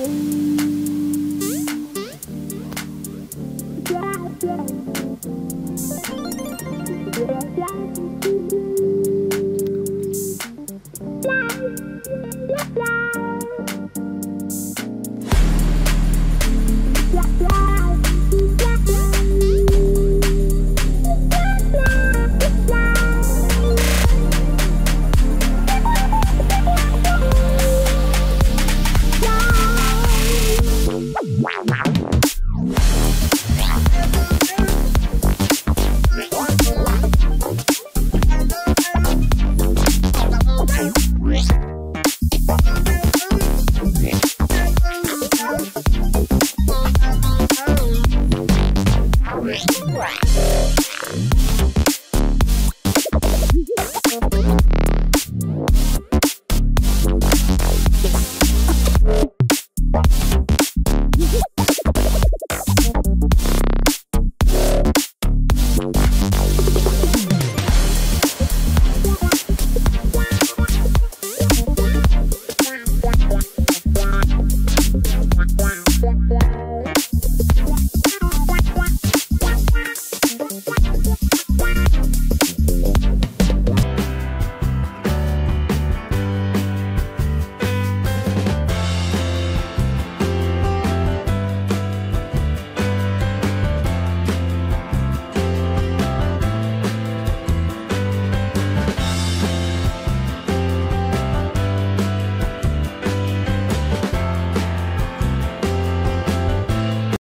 Bye.